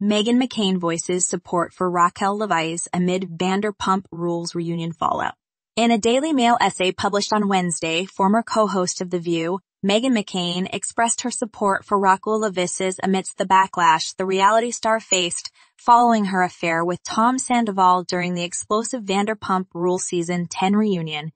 Meghan McCain voices support for Raquel Leviss amid Vanderpump Rules reunion fallout. In a Daily Mail essay published on Wednesday, former co-host of The View, Meghan McCain expressed her support for Raquel Leviss amidst the backlash the reality star faced following her affair with Tom Sandoval during the explosive Vanderpump Rules Season 10 reunion.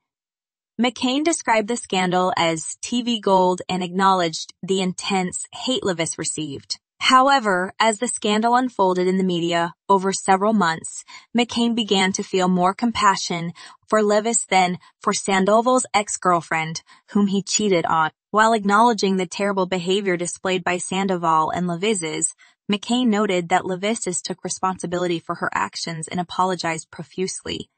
McCain described the scandal as TV gold and acknowledged the intense hate Leviss received. However, as the scandal unfolded in the media over several months, McCain began to feel more compassion for Leviss than for Sandoval's ex-girlfriend, whom he cheated on. While acknowledging the terrible behavior displayed by Sandoval and Leviss's, McCain noted that Leviss took responsibility for her actions and apologized profusely.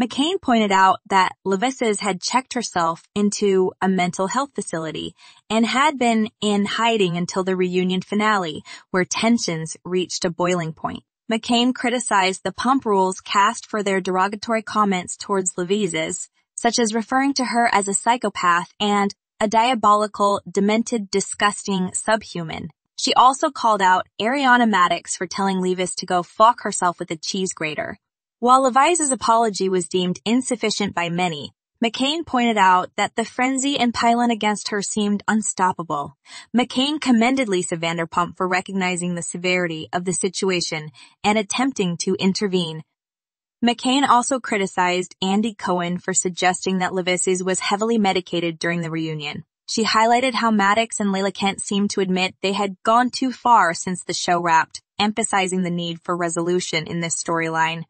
McCain pointed out that Leviss had checked herself into a mental health facility and had been in hiding until the reunion finale, where tensions reached a boiling point. McCain criticized the pump rules cast for their derogatory comments towards Leviss, such as referring to her as a psychopath and a diabolical, demented, disgusting subhuman. She also called out Ariana Madix for telling Leviss to go fuck herself with a cheese grater. While Leviss's apology was deemed insufficient by many, McCain pointed out that the frenzy and pylon against her seemed unstoppable. McCain commended Lisa Vanderpump for recognizing the severity of the situation and attempting to intervene. McCain also criticized Andy Cohen for suggesting that Leviss was heavily medicated during the reunion. She highlighted how Madix and Lala Kent seemed to admit they had gone too far since the show wrapped, emphasizing the need for resolution in this storyline.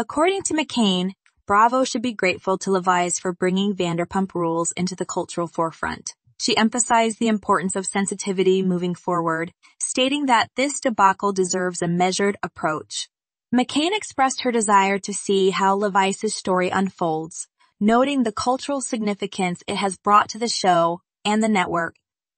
According to McCain, Bravo should be grateful to Leviss for bringing Vanderpump Rules into the cultural forefront. She emphasized the importance of sensitivity moving forward, stating that this debacle deserves a measured approach. McCain expressed her desire to see how Leviss's story unfolds, noting the cultural significance it has brought to the show and the network.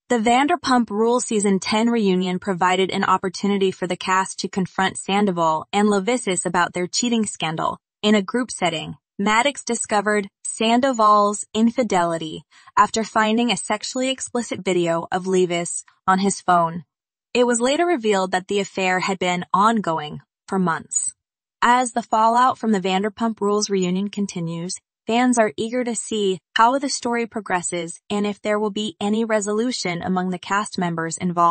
The Vanderpump Rules Season 10 reunion provided an opportunity for the cast to confront Sandoval and Leviss about their cheating scandal. In a group setting, Madix discovered Sandoval's infidelity after finding a sexually explicit video of Leviss on his phone. It was later revealed that the affair had been ongoing for months. As the fallout from the Vanderpump Rules reunion continues, Fans are eager to see how the story progresses and if there will be any resolution among the cast members involved.